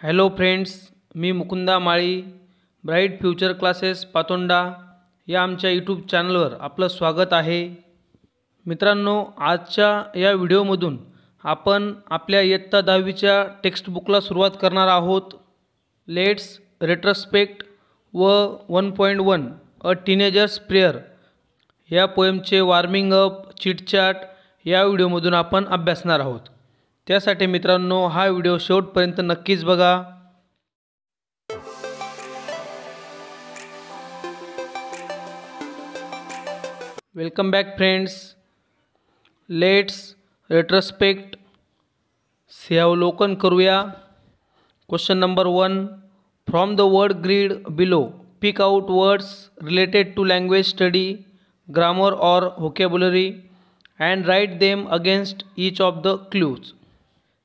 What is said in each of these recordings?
Hello friends मी Mukunda Mali bright future classes Patonda या आमच्या YouTube चॅनलवर आपलं स्वागत आहे. मित्रांनो आजच्या या व्हिडिओमधून आपण आपल्या इयत्ता दहावीच्या टेक्स्टबुकला सुरुवात करणार आहोत. लेट्स रेट्रोस्पेक्ट व one point one a teenager's prayer या पोएमचे वॉर्मिंग अप चिटचॅट या व्हिडिओमधून आपण अभ्यासणार आहोत. त्यासाठी मित्रांनो हा व्हिडिओ शेवटपर्यंत नक्कीच बघा. Welcome back friends let's retrospect सिहावलोकन करूया question number one from the word grid below pick out words related to language study grammar or vocabulary and write them against each of the clues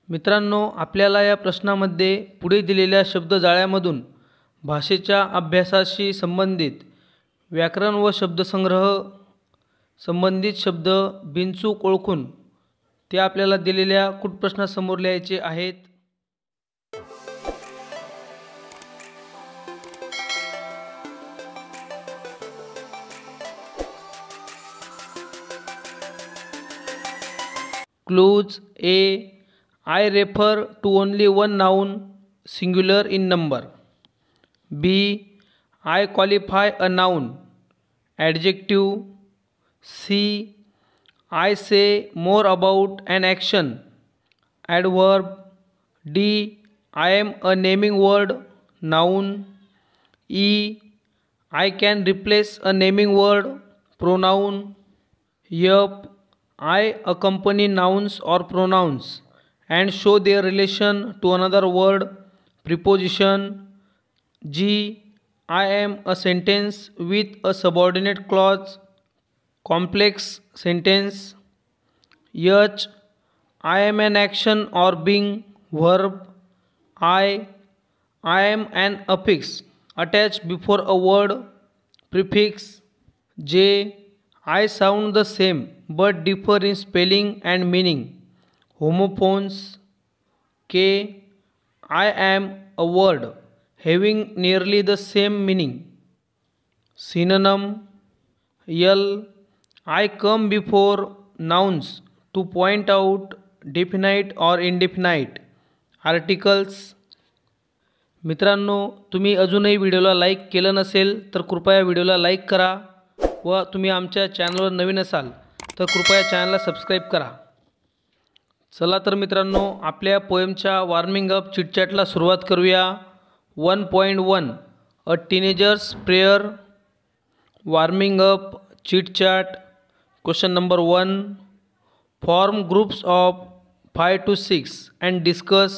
मित्रांनो आपल्याला या प्रश्नामध्ये पुढे दिलेल्या शब्दजाळ्यामधून भाषेच्या अभ्यासाशी संबंधित व्याकरण व शब्दसंग्रह संबंधित शब्द बिनचूक ओळखून ते आपल्याला दिलेल्या कुठ प्रश्नासमोर लिहायचे आहेत. Clues A I refer to only one noun singular in number. B. I qualify a noun adjective. C. I say more about an action adverb. D. I am a naming word noun. E. I can replace a naming word pronoun. F. I I accompany nouns or pronouns and show their relation to another word preposition. G. I am a sentence with a subordinate clause complex sentence. H. I am an action or being verb. I. I am an affix attached before a word prefix. J. I sound the same but differ in spelling and meaning. Homophones K I am a word having nearly the same meaning. Synonym L I come before nouns to point out definite or indefinite articles. मित्रांनो तुम्ही अजूनही व्हिडिओला like केलं नसेल तर कृपया व्हिडिओला like करा व तुम्ही आमच्या चॅनलवर नवीन असाल तर कृपया चॅनलला सबस्क्राईब करा. चला तर मित्रांनो आपल्या पोएमच्या वॉर्मिंग अप चिटचॅटला सुरुवात करूया. One point one a teenager's prayer warming up chitchat question number one form groups of five to six and discuss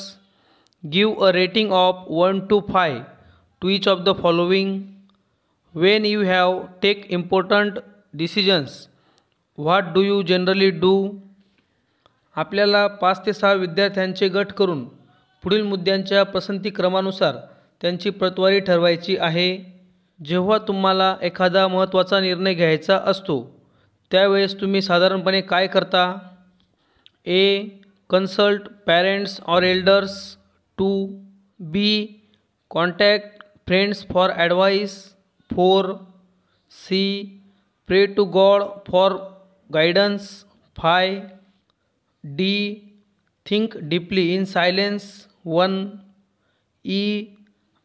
give a rating of one to five to each of the following when you have take important decisions what do you generally do आपल्याला पाच ते सहा विद्यार्थ्यांचे गट करून पुढील मुद्द्यांच्या पसंती क्रमानुसार त्यांची प्रतवारी ठरवायची आहे. जेव्हा तुम्हाला एखादा महत्त्वाचा निर्णय घ्यायचा असतो त्यावेळेस तुम्ही साधारणपणे काय करता? A. Consult parents or elders. Two. B. Contact friends for advice four. C. Pray to God for guidance five. D. Think deeply in silence. 1 e.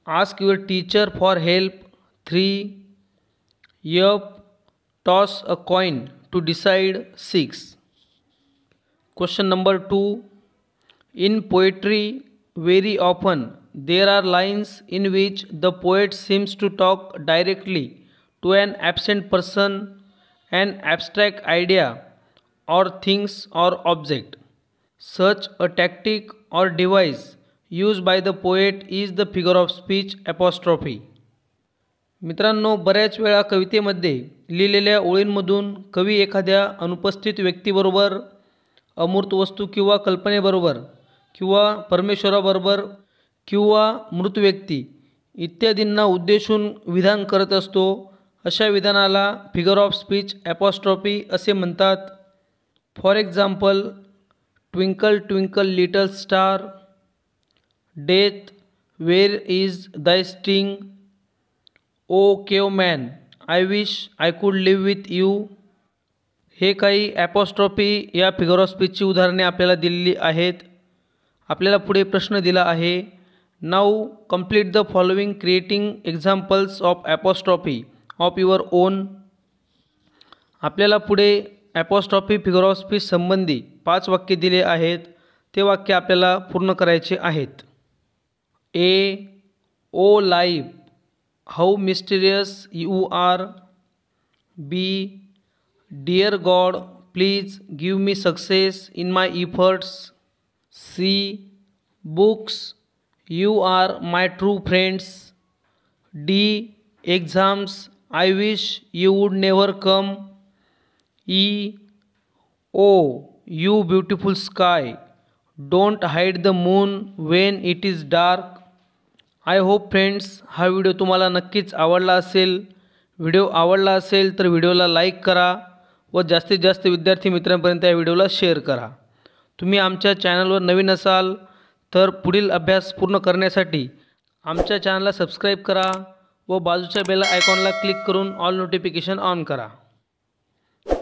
Ask your teacher for help. 3 f toss a coin to decide. 6 question number 2 in poetry very often there are lines in which the poet seems to talk directly to an absent person an abstract idea or things or object. Such a tactic or device used by the poet is the figure of speech apostrophe. मित्रांनो बऱ्याच वेळा कवितेमध्ये लिहिलेल्या ओळींमधून कवी एखाद्या अनुपस्थित व्यक्तीबरोबर अमूर्त वस्तू किंवा कल्पनेबरोबर किंवा परमेश्वराबरोबर किंवा मृत व्यक्ती इत्यादींना उद्देशून विधान करत असतो अशा विधानाला फिगर ऑफ स्पीच ॲपॉस्ट्रॉफी असे म्हणतात for example twinkle twinkle little star death where is thy sting O cave man I wish I could live with you हे काही ॲपॉस्ट्रॉफी या फिगर ऑफ स्पीचची उदाहरणे आपल्याला दिलेली आहेत. आपल्याला पुढे प्रश्न दिला आहे. Now complete the following creating examples of apostrophe of your own आपल्याला पुढे ॲपॉस्ट्रॉफी फिगर ऑफ स्पीच संबंधी पाच वाक्य दिले आहेत. ते वाक्य आपल्याला पूर्ण करायचे आहेत. A O life how mysterious you are B dear God please give me success in my efforts C books you are my true friends D exams I wish you would never come E O you beautiful sky don't hide the moon when it is dark I hope friends हा video तुम्हाला नक्कीच आवडला असेल. Video आवडला असेल तर व्हिडिओला like करा व जास्तीत जास्त विद्यार्थी मित्रांपर्यंत या व्हिडिओला शेअर करा. तुम्ही आमच्या चॅनलवर नवीन असाल तर पुढील अभ्यास पूर्ण करण्यासाठी आमच्या चॅनलला सबस्क्राईब करा व बाजूच्या बेल आयकॉनला क्लिक करून ऑल नोटिफिकेशन ऑन करा.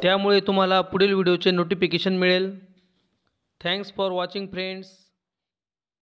त्यामुळे तुम्हाला पुढील व्हिडिओचे नोटिफिकेशन मिळेल. Thanks for watching friends